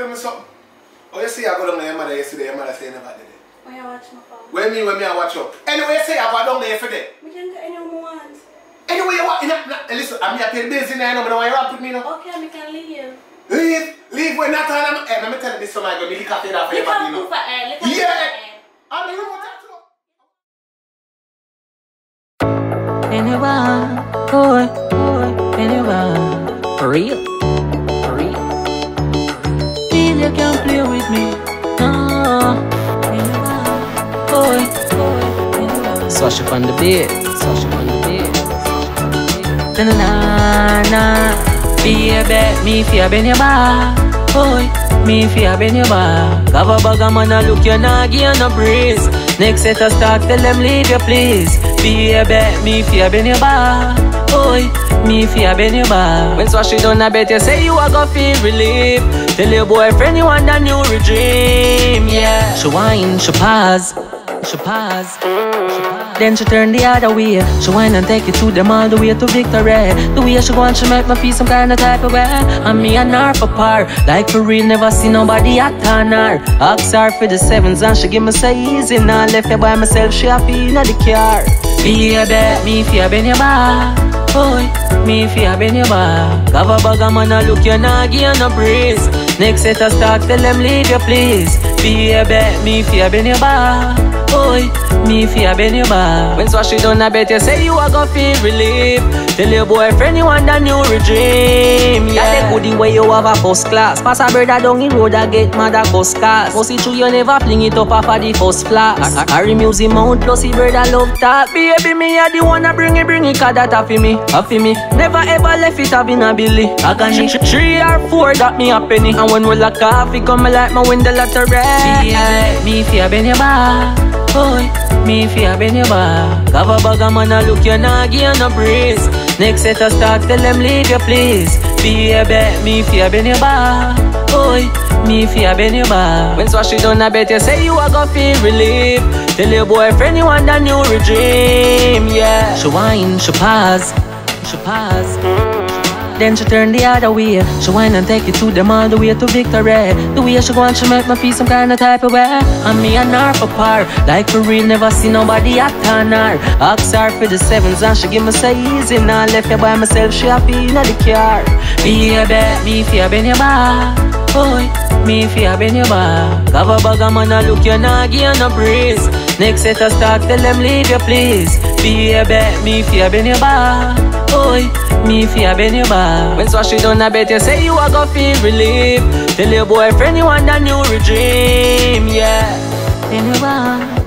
Tell me something. Oh, you see I go down there, your mother yesterday, your mother say you never did it. When you watch my phone. When me, when me I watch up. Anyway, you say I go down there yesterday. We can get anyone we want. Anyway, you want, nah, nah, listen, I'm here till busy now, no, but why you rap with me now? Okay, we can leave. Leave, leave when that time, I'm, hey, let me tell you this, so I'm going to lick off your for You your body, can you move for air. Yeah. air. I mean, you know that too. Anyone, boy, boy, anyone. For real, for real. Feel you can play with me. Uh-huh. No, boy, boy, anyone. Swash up on the bed, swash up on the bed. Na na na. Baby, me fear bend your bar, boy. Me fear bend your bar. Cover bag a man a look you nah give no breeze. Next set a start, tell them leave you please. Baby, me fear bend your bar, boy. Me fear bend your bar. When swash it on a bet, you say you a go feel relief. Tell your boyfriend you want a new regime, yeah. She whine, she pause, she pause. Then she turn the other way. She whine and take it to them all the way to victory. The way she go and she make me feel some kind of type of way. And me and her for par. Like for real, never see nobody at her. Ask her for the sevens and she give me say easy. Now left her by myself, she happy in the car. Baby, me fear bend your bar. Boy, me fear bend your bar. Cover bag a man a look you nah give no breeze. Next set a start, tell them leave you please. Baby, me fear bend your bar. Boy, me fear bend your bar. When swash it on a bet, you say you a go feel relief. Tell your boyfriend you want a new regime. Yeah, the goodie way you have a first class. Pass a brother down the road, I get mad at bus cars. Must it true you never fling it up of the first class. Harry music mount plus the brother love talk. Baby, me a the one a bring it, bring it, cause that a for me, a for me. Never ever left it a in a billy. I got me three or four that me a penny. And when we lock off, it come like my window lottery. Yeah, me fear bend your bar. Boy, me fear bend your bar. Cover bag a man a look you nah give no breeze. Next set a start, tell them leave you please. Baby, me fear bend your bar. Boy, me fear bend your bar. When swash it on a bet, you say you a go feel relief. Tell your boyfriend you want a new regime, yeah. She whine, she pause, she pause. Then she turn the other way. She whine and take it to them all the way to victory. The way she go and she make me feel some kind of type of way. And me and her for par. Like for real, never see nobody at on her. Ask her for the sevens and she give me say easy. Now left her by myself, she happy in the car. Baby, me fear bend your bar. Boy, me fear bend your bar. Cover bag a man a look you nah give no breeze. Next set a start, tell them leave you please. Baby, me fear bend your bar. Boy, me fear bend your bar. When swash it on a bet, you say you a go feel relief. Tell your boyfriend you want a new regime, yeah. Your bend your bar.